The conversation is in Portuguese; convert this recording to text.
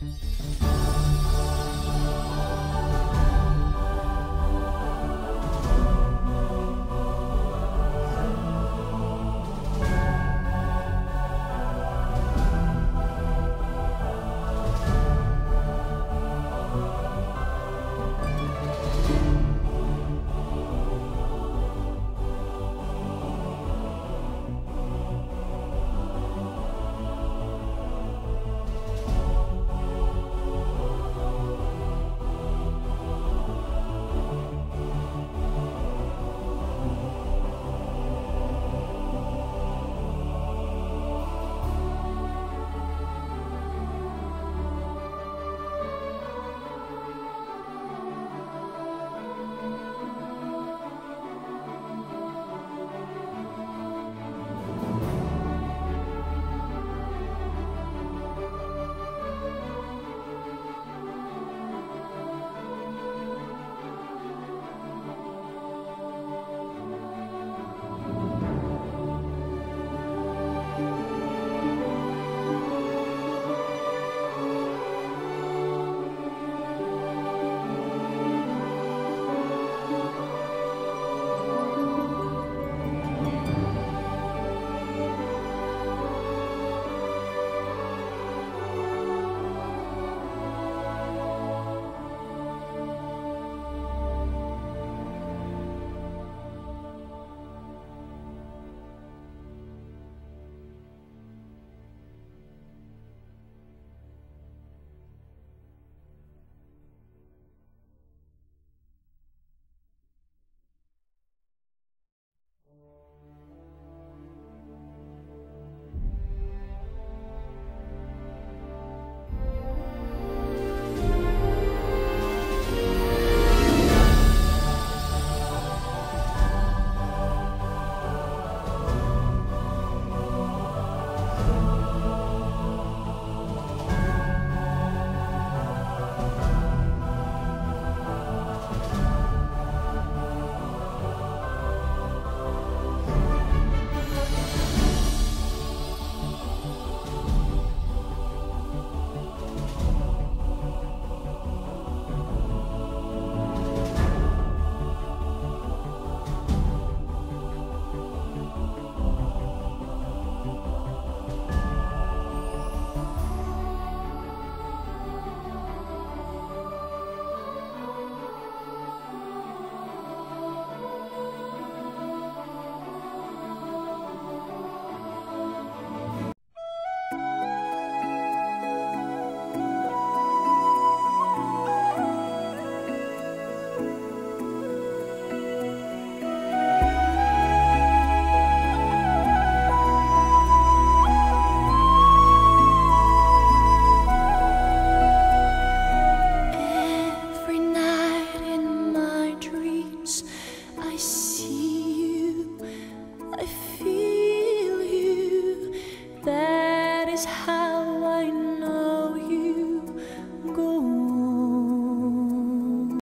Música